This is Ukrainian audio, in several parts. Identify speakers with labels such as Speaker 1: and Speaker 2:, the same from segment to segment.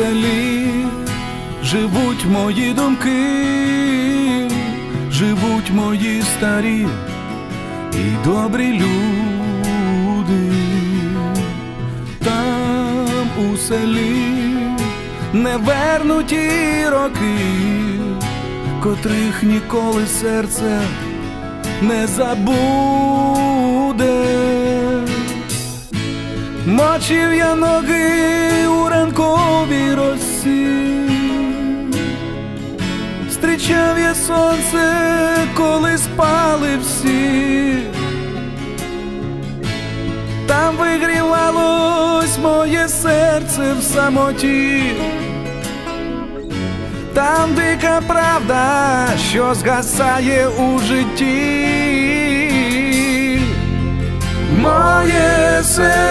Speaker 1: селі живуть мої думки, живуть мої старі і добрі люди. Там у селі невернуті роки, котрих ніколи серце не забуде. Мочив я ноги у ранковій росі, Встрічав я сонце, коли спали всі, там вигрівалось моє серце в самоті, там дика правда, що згасає у житті. Моє село,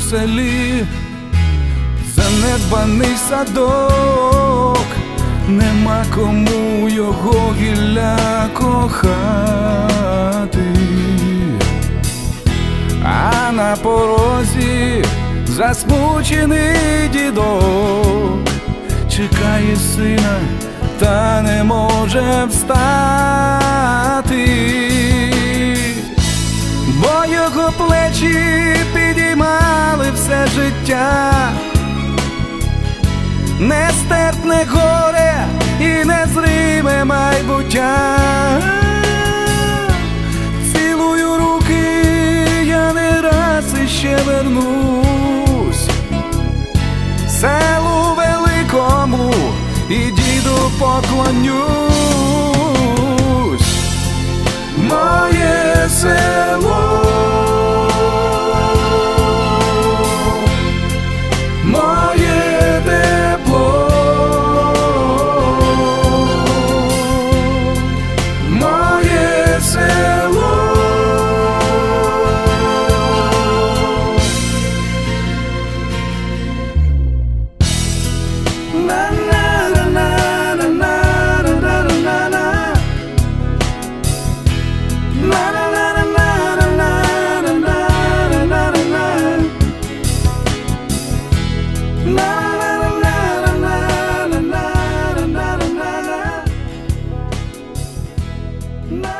Speaker 1: у селі. Занедбаний садок, нема кому його гілля кохати, а на порозі засмучений дідок. Чекає сина, та не може встати, життя нестерпне горе і незриме майбуття. Цілую руки, я не раз іще вернусь, селу великому і діду поклонюсь. My